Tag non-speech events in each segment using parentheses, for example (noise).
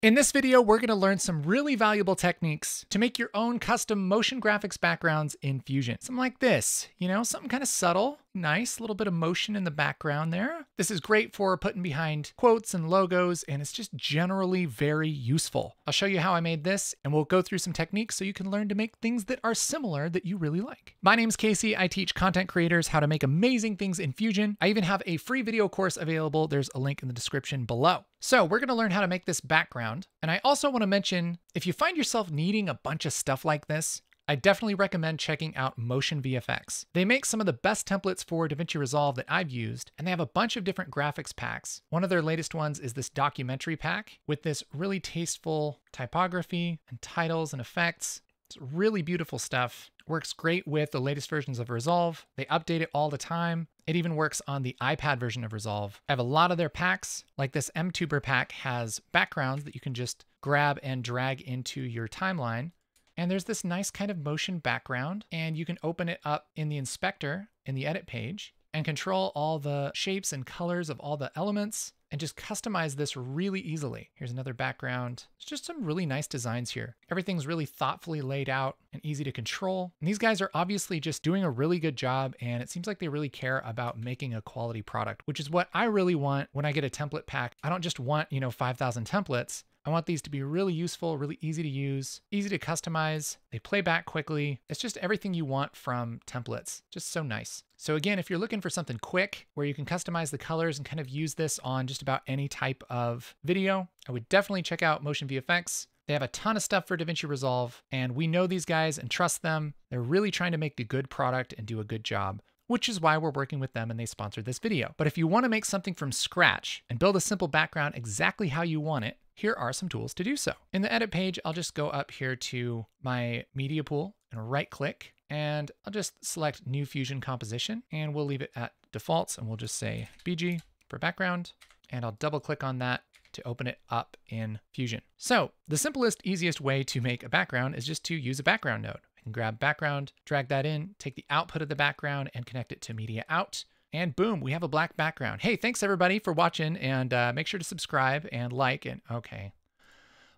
In this video, we're going to learn some really valuable techniques to make your own custom motion graphics backgrounds in Fusion. Something like this, you know, something kind of subtle, nice, little bit of motion in the background there. This is great for putting behind quotes and logos, and it's just generally very useful. I'll show you how I made this, and we'll go through some techniques so you can learn to make things that are similar that you really like. My name's Casey. I teach content creators how to make amazing things in Fusion. I even have a free video course available. There's a link in the description below. So we're going to learn how to make this background. And I also want to mention, if you find yourself needing a bunch of stuff like this, I definitely recommend checking out Motion VFX. They make some of the best templates for DaVinci Resolve that I've used, and they have a bunch of different graphics packs. One of their latest ones is this documentary pack with this really tasteful typography and titles and effects. It's really beautiful stuff. Works great with the latest versions of Resolve. They update it all the time. It even works on the iPad version of Resolve. I have a lot of their packs, like this MTuber pack has backgrounds that you can just grab and drag into your timeline. And there's this nice kind of motion background, and you can open it up in the inspector in the edit page and control all the shapes and colors of all the elements and just customize this really easily. Here's another background. It's just some really nice designs here. Everything's really thoughtfully laid out and easy to control. And these guys are obviously just doing a really good job and it seems like they really care about making a quality product, which is what I really want when I get a template pack. I don't just want, you know, 5,000 templates. I want these to be really useful, really easy to use, easy to customize. They play back quickly. It's just everything you want from templates. Just so nice. So again, if you're looking for something quick where you can customize the colors and kind of use this on just about any type of video, I would definitely check out Motion VFX. They have a ton of stuff for DaVinci Resolve, and we know these guys and trust them. They're really trying to make a good product and do a good job which is why we're working with them and they sponsored this video. But if you want to make something from scratch and build a simple background exactly how you want it, here are some tools to do so. In the edit page, I'll just go up here to my media pool and right click, and I'll just select new fusion composition and we'll leave it at defaults and we'll just say BG for background. And I'll double click on that to open it up in Fusion. So the simplest, easiest way to make a background is just to use a background node. Grab background, drag that in, take the output of the background and connect it to media out. And boom, we have a black background. Hey, thanks everybody for watching and uh, make sure to subscribe and like and okay.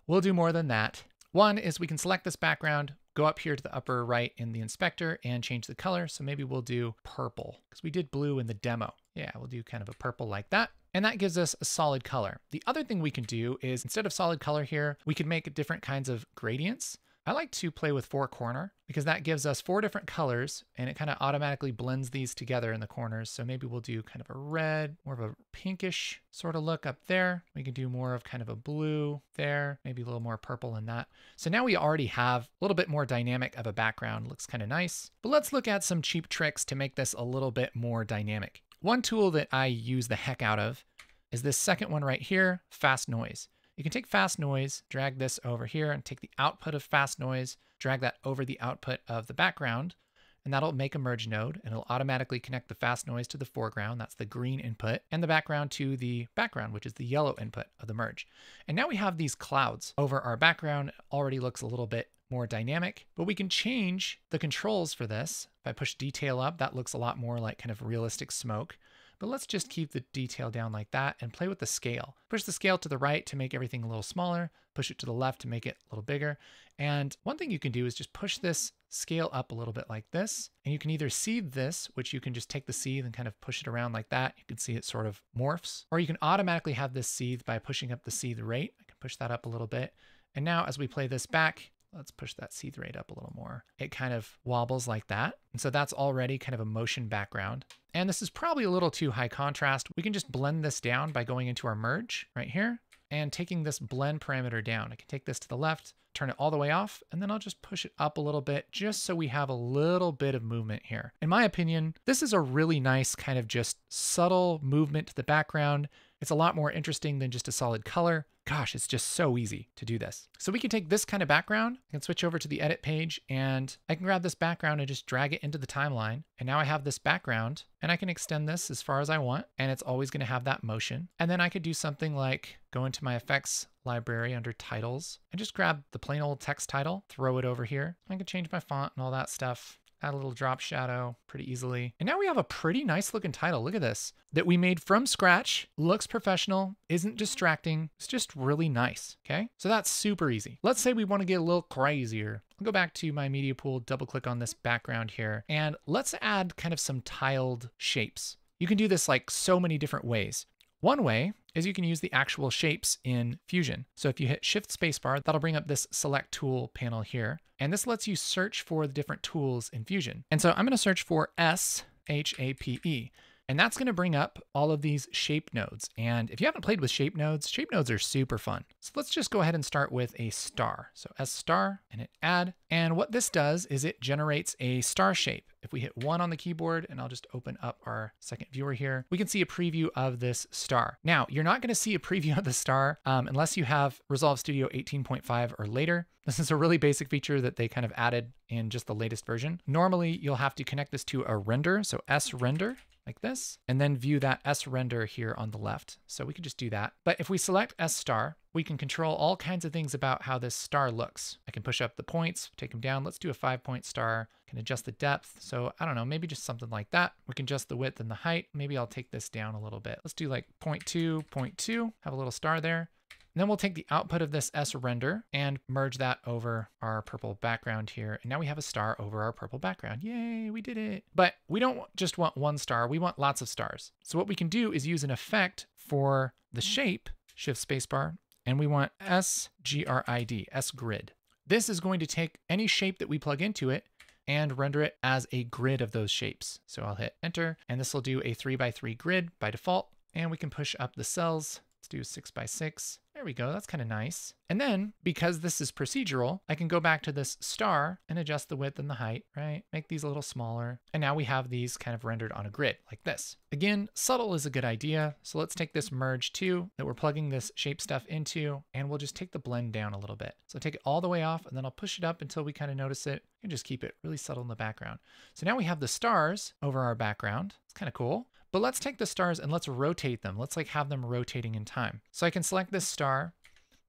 We'll do more than that. One is we can select this background, go up here to the upper right in the inspector and change the color. So maybe we'll do purple because we did blue in the demo. Yeah, we'll do kind of a purple like that. And that gives us a solid color. The other thing we can do is instead of solid color here, we can make different kinds of gradients. I like to play with four corner because that gives us four different colors and it kind of automatically blends these together in the corners. So maybe we'll do kind of a red, more of a pinkish sort of look up there. We can do more of kind of a blue there, maybe a little more purple in that. So now we already have a little bit more dynamic of a background. Looks kind of nice. But let's look at some cheap tricks to make this a little bit more dynamic. One tool that I use the heck out of is this second one right here, fast noise. You can take fast noise, drag this over here and take the output of fast noise, drag that over the output of the background, and that'll make a merge node and it'll automatically connect the fast noise to the foreground, that's the green input, and the background to the background, which is the yellow input of the merge. And now we have these clouds over our background, it already looks a little bit more dynamic, but we can change the controls for this. If I push detail up, that looks a lot more like kind of realistic smoke. But let's just keep the detail down like that and play with the scale. Push the scale to the right to make everything a little smaller, push it to the left to make it a little bigger. And one thing you can do is just push this scale up a little bit like this. And you can either seed this, which you can just take the seed and kind of push it around like that. You can see it sort of morphs. Or you can automatically have this seed by pushing up the seed rate. I can push that up a little bit. And now as we play this back, Let's push that seed rate up a little more. It kind of wobbles like that. And so that's already kind of a motion background. And this is probably a little too high contrast. We can just blend this down by going into our merge right here and taking this blend parameter down. I can take this to the left, turn it all the way off, and then I'll just push it up a little bit just so we have a little bit of movement here. In my opinion, this is a really nice kind of just subtle movement to the background. It's a lot more interesting than just a solid color. Gosh, it's just so easy to do this. So we can take this kind of background, I can switch over to the edit page and I can grab this background and just drag it into the timeline. And now I have this background and I can extend this as far as I want and it's always gonna have that motion. And then I could do something like go into my effects library under titles and just grab the plain old text title, throw it over here. I can change my font and all that stuff. Add a little drop shadow pretty easily. And now we have a pretty nice looking title. Look at this that we made from scratch, looks professional, isn't distracting. It's just really nice. Okay. So that's super easy. Let's say we want to get a little crazier. I'll go back to my media pool, double click on this background here, and let's add kind of some tiled shapes. You can do this like so many different ways. One way is you can use the actual shapes in Fusion. So if you hit Shift Spacebar, that'll bring up this Select Tool panel here. And this lets you search for the different tools in Fusion. And so I'm going to search for S H A P E. And that's going to bring up all of these shape nodes. And if you haven't played with shape nodes, shape nodes are super fun. So let's just go ahead and start with a star. So S star and hit add. And what this does is it generates a star shape. If we hit one on the keyboard, and I'll just open up our second viewer here, we can see a preview of this star. Now, you're not going to see a (laughs) preview of the star um, unless you have Resolve Studio 18.5 or later. This is a really basic feature that they kind of added in just the latest version. Normally, you'll have to connect this to a render, so S render, like this, and then view that S render here on the left. So we could just do that. But if we select S star, we can control all kinds of things about how this star looks. I can push up the points, take them down. Let's do a five point star. Can adjust the depth. So I don't know, maybe just something like that. We can adjust the width and the height. Maybe I'll take this down a little bit. Let's do like 0.2, 0.2, have a little star there. And then we'll take the output of this S render and merge that over our purple background here. And now we have a star over our purple background. Yay, we did it. But we don't just want one star, we want lots of stars. So what we can do is use an effect for the shape, shift spacebar, and we want S G R I D, S grid. This is going to take any shape that we plug into it and render it as a grid of those shapes. So I'll hit enter and this will do a three by three grid by default. And we can push up the cells. Let's do six by six. There we go, that's kind of nice. And then, because this is procedural, I can go back to this star and adjust the width and the height, right? Make these a little smaller. And now we have these kind of rendered on a grid like this. Again, subtle is a good idea. So let's take this merge two that we're plugging this shape stuff into, and we'll just take the blend down a little bit. So take it all the way off, and then I'll push it up until we kind of notice it. And just keep it really subtle in the background. So now we have the stars over our background. It's kind of cool. But let's take the stars and let's rotate them. Let's like have them rotating in time. So I can select this star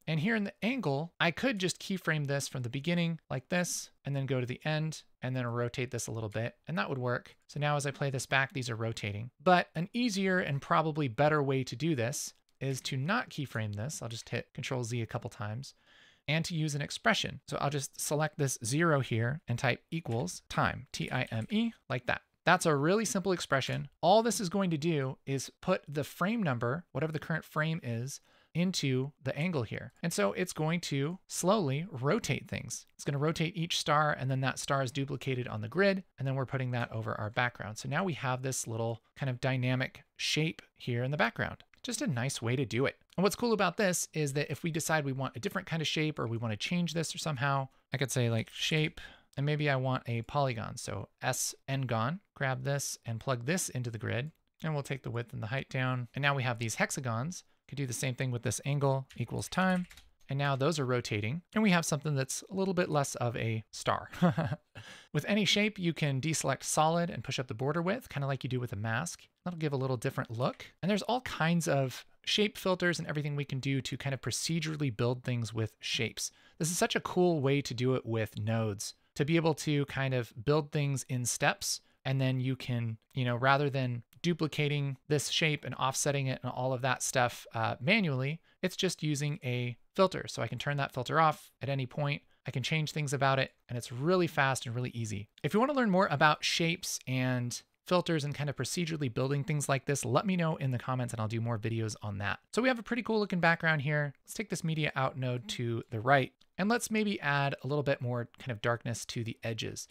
and here in the angle, I could just keyframe this from the beginning like this, and then go to the end, and then rotate this a little bit, and that would work. So now as I play this back, these are rotating. But an easier and probably better way to do this is to not keyframe this. I'll just hit Control Z a couple times, and to use an expression. So I'll just select this zero here and type equals time, T-I-M-E, like that. That's a really simple expression. All this is going to do is put the frame number, whatever the current frame is, into the angle here. And so it's going to slowly rotate things. It's going to rotate each star and then that star is duplicated on the grid and then we're putting that over our background. So now we have this little kind of dynamic shape here in the background. Just a nice way to do it. And what's cool about this is that if we decide we want a different kind of shape or we want to change this or somehow, I could say like shape and maybe I want a polygon. So S n-gon, grab this and plug this into the grid and we'll take the width and the height down. And now we have these hexagons could do the same thing with this angle equals time. And now those are rotating and we have something that's a little bit less of a star. (laughs) with any shape, you can deselect solid and push up the border width, kind of like you do with a mask. That'll give a little different look. And there's all kinds of shape filters and everything we can do to kind of procedurally build things with shapes. This is such a cool way to do it with nodes, to be able to kind of build things in steps and then you can, you know, rather than duplicating this shape and offsetting it and all of that stuff uh, manually, it's just using a filter. So I can turn that filter off at any point. I can change things about it, and it's really fast and really easy. If you want to learn more about shapes and filters and kind of procedurally building things like this, let me know in the comments and I'll do more videos on that. So we have a pretty cool looking background here. Let's take this media out node to the right and let's maybe add a little bit more kind of darkness to the edges.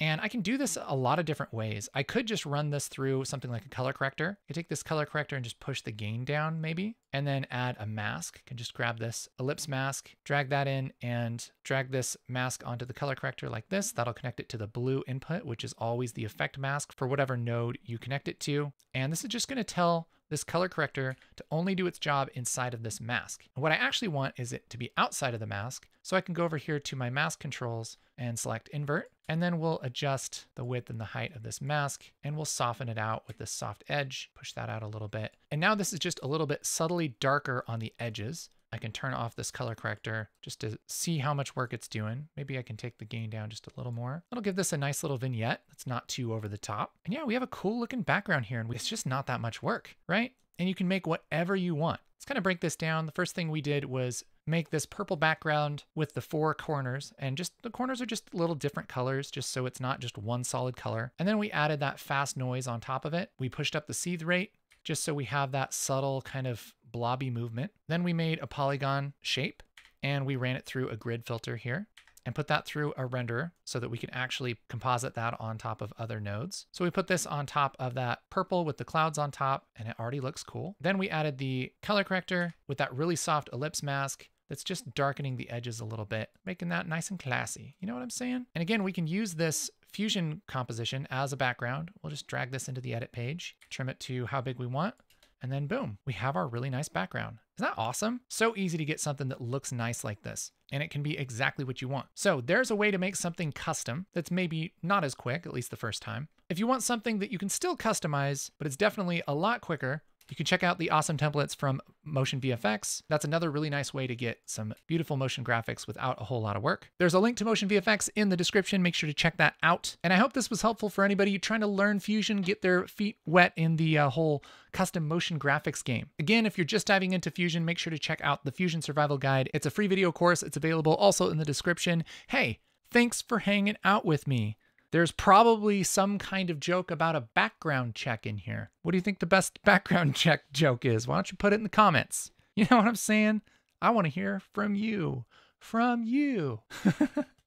And I can do this a lot of different ways. I could just run this through something like a color corrector. I could take this color corrector and just push the gain down maybe, and then add a mask. I can just grab this ellipse mask, drag that in and drag this mask onto the color corrector like this. That'll connect it to the blue input, which is always the effect mask for whatever node you connect it to. And this is just gonna tell this color corrector to only do its job inside of this mask. And what I actually want is it to be outside of the mask. So I can go over here to my mask controls and select invert. And then we'll adjust the width and the height of this mask and we'll soften it out with this soft edge, push that out a little bit. And now this is just a little bit subtly darker on the edges. I can turn off this color corrector just to see how much work it's doing. Maybe I can take the gain down just a little more. That'll give this a nice little vignette that's not too over the top. And yeah, we have a cool looking background here and it's just not that much work, right? And you can make whatever you want. Let's kind of break this down. The first thing we did was make this purple background with the four corners and just the corners are just little different colors just so it's not just one solid color. And then we added that fast noise on top of it. We pushed up the seed rate just so we have that subtle kind of blobby movement. Then we made a polygon shape and we ran it through a grid filter here and put that through a renderer so that we can actually composite that on top of other nodes. So we put this on top of that purple with the clouds on top and it already looks cool. Then we added the color corrector with that really soft ellipse mask that's just darkening the edges a little bit, making that nice and classy. You know what I'm saying? And again, we can use this fusion composition as a background. We'll just drag this into the edit page, trim it to how big we want, and then boom, we have our really nice background. Isn't that awesome? So easy to get something that looks nice like this, and it can be exactly what you want. So there's a way to make something custom that's maybe not as quick, at least the first time. If you want something that you can still customize, but it's definitely a lot quicker, you can check out the awesome templates from Motion VFX. That's another really nice way to get some beautiful motion graphics without a whole lot of work. There's a link to Motion VFX in the description. Make sure to check that out. And I hope this was helpful for anybody trying to learn Fusion, get their feet wet in the uh, whole custom motion graphics game. Again, if you're just diving into Fusion, make sure to check out the Fusion Survival Guide. It's a free video course. It's available also in the description. Hey, thanks for hanging out with me. There's probably some kind of joke about a background check in here. What do you think the best (laughs) background check joke is? Why don't you put it in the comments? You know what I'm saying? I want to hear from you. From you. (laughs)